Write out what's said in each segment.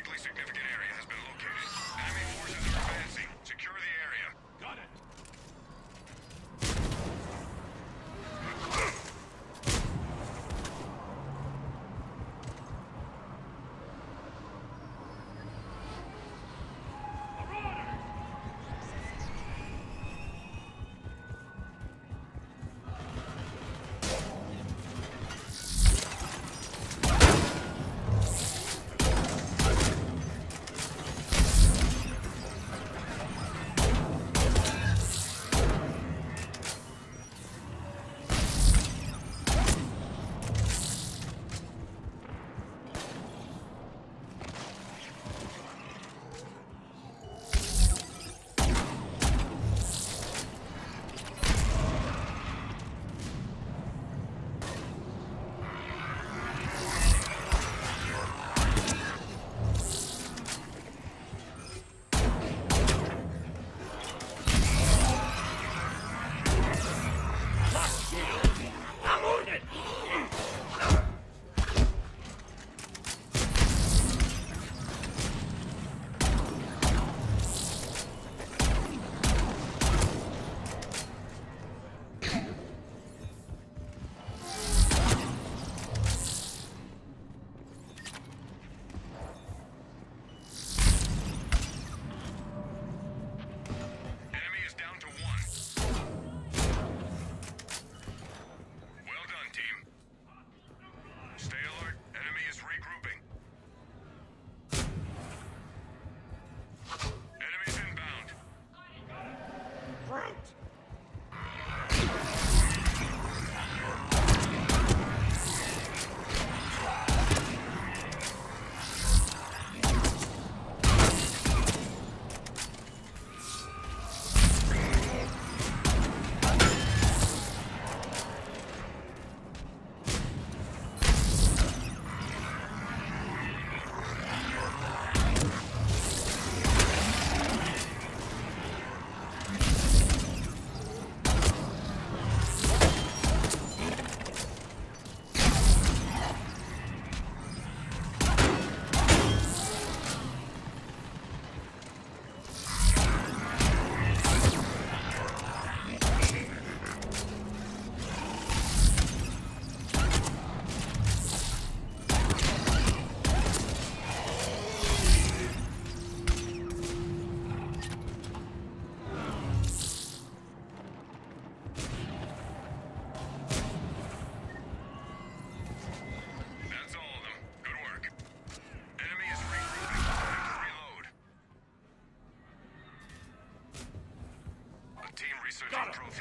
Statistically significant area has been located.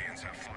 Protheans have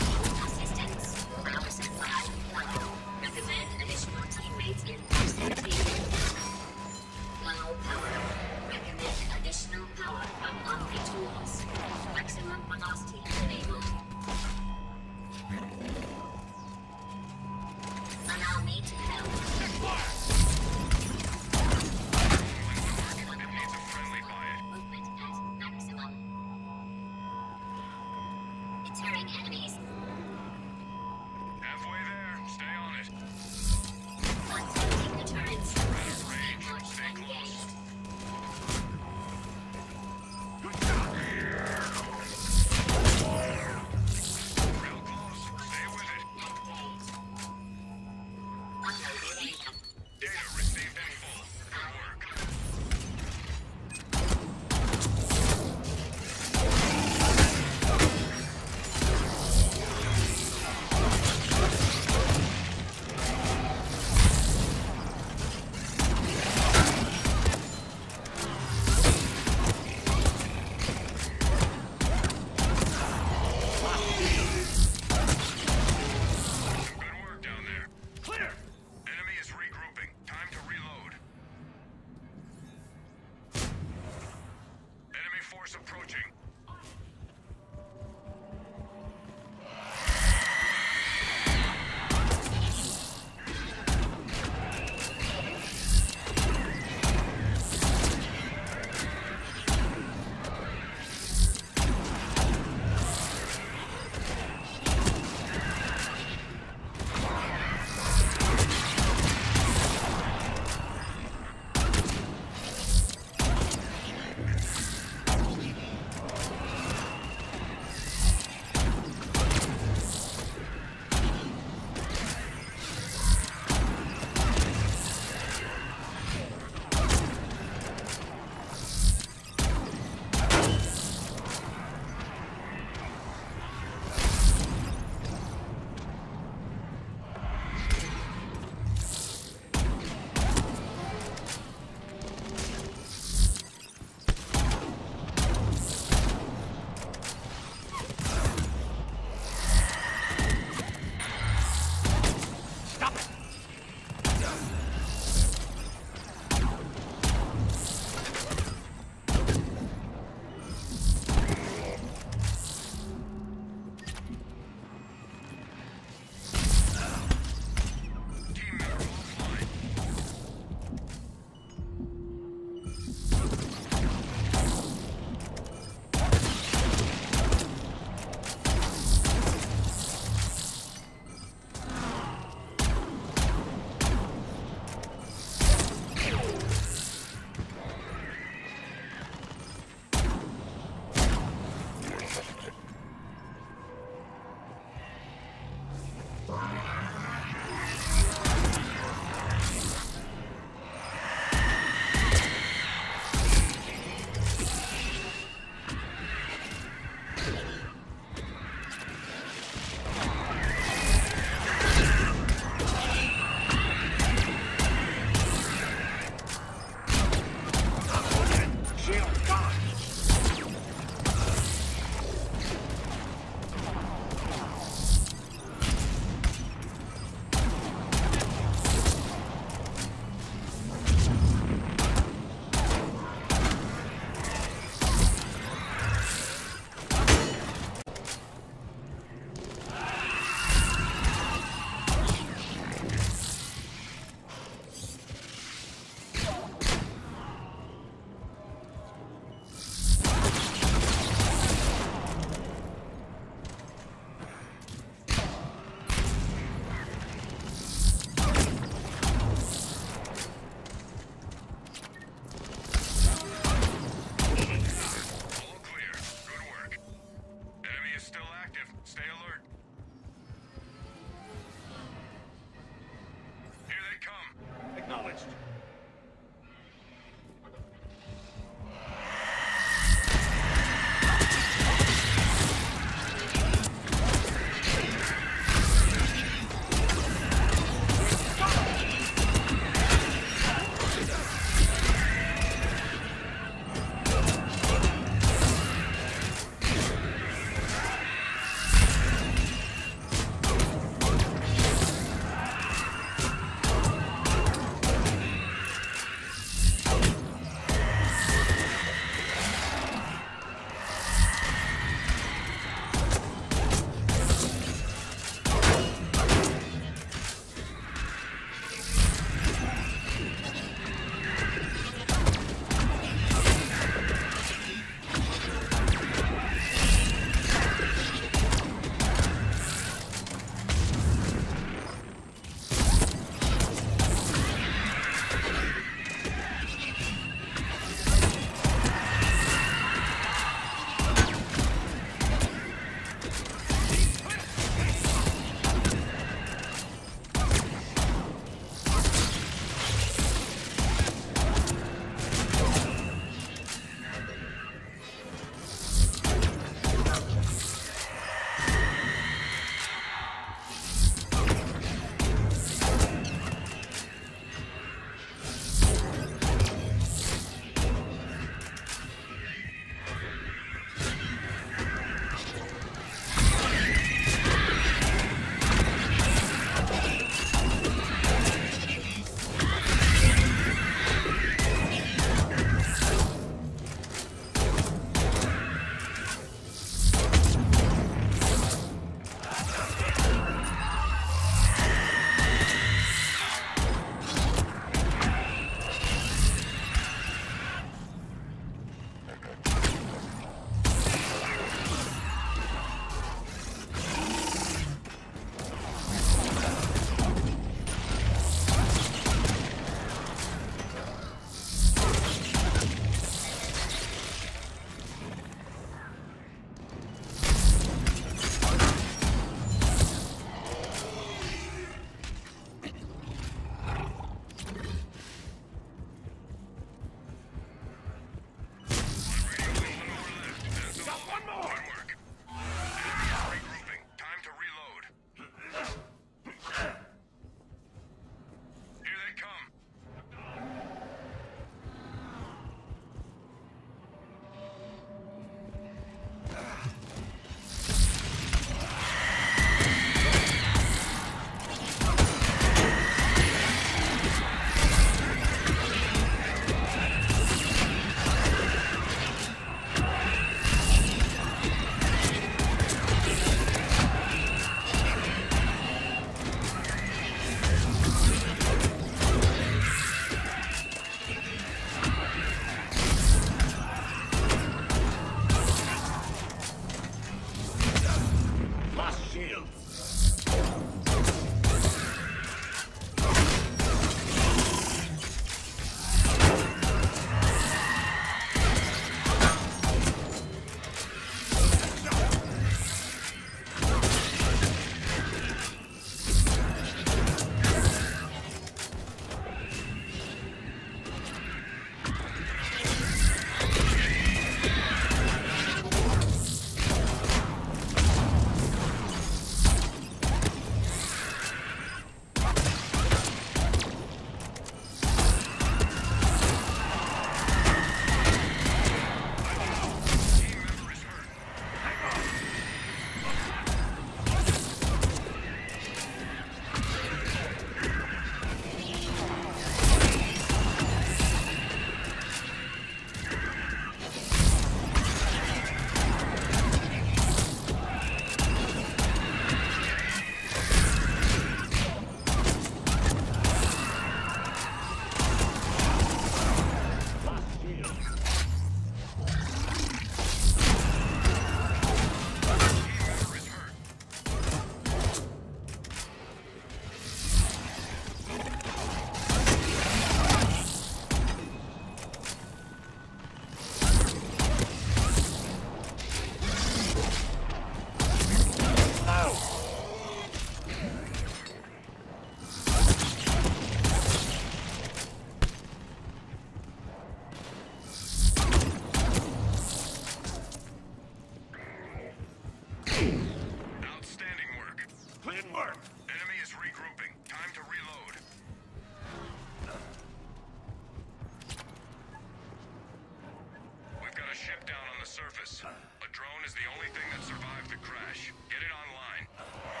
survived the crash. Get it online.